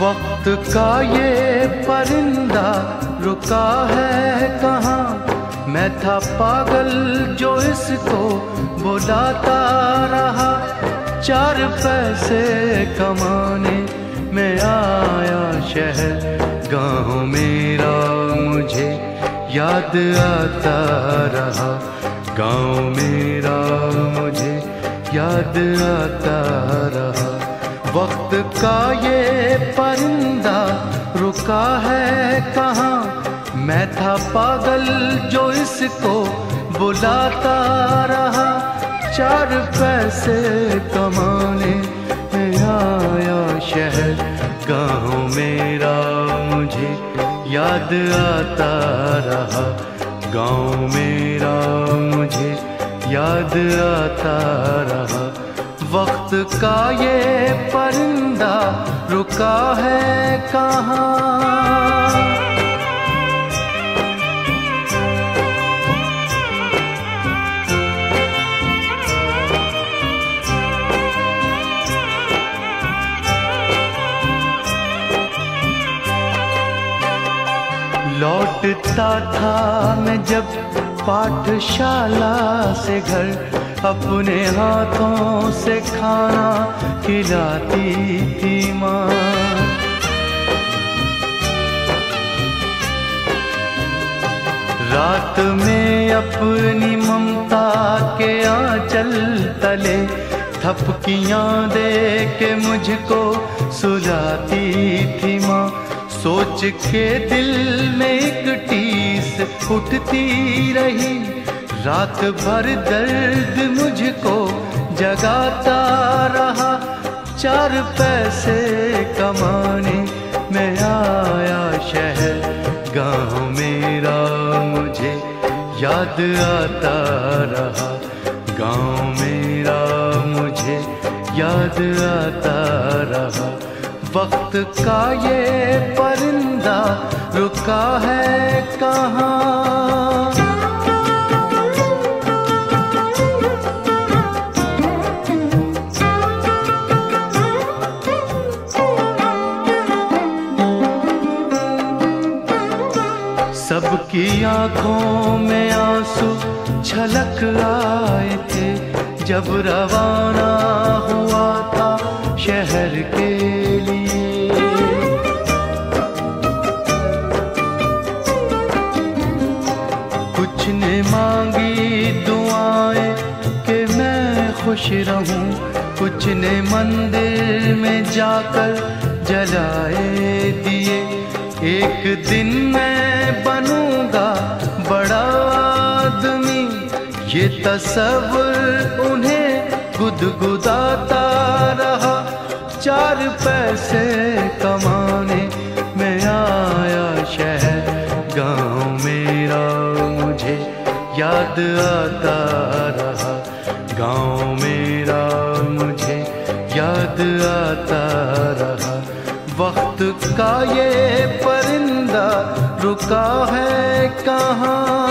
वक्त का ये परिंदा रुका है कहाँ? मैं था पागल जो इसको बुलाता रहा। चार पैसे कमाने में आया शहर। गाँव मेरा मुझे याद आता रहा। गाँव मेरा मुझे याद आता रहा। वक्त का ये परिंदा रुका है कहाँ? मैं था पागल जो इसको बुलाता रहा। चार पैसे कमाने आया शहर। गाँव मेरा मुझे याद आता रहा। गाँव मेरा मुझे याद आता रहा। वक्त का ये परिंदा रुका है कहाँ? लौटता था मैं जब पाठशाला से घर अपने हाथों से खाना खिलाती थी माँ। रात में अपनी ममता के आंचल तले थपकियाँ दे के मुझको सुलाती थी माँ। सोच के दिल में एक टीस उठती रही। रात भर दर्द मुझको जगाता रहा। चार पैसे कमाने में आया शहर। गाँव मेरा मुझे याद आता रहा। गाँव मेरा मुझे याद आता रहा। वक्त का ये परिंदा रुका है कहाँ? सबकी आँखों में आँसू छलक आए थे। जब रवाना हुआ था शहर के लिए। कुछ ने मांगी दुआएँ कि मैं खुश रहूँ। कुछ ने मंदिर में जाकर जलाए दिए। एक दिन मैं बनूँगा। बड़ा आदमी, ये तस्वर उन्हें गुदगुदाता रहा। चार पैसे कमाने में आया शहर। गाँव मेरा मुझे याद आता रहा। गाँव मेरा मुझे याद आता रहा। वक्त का ये परिंदा रुका है कहाँ?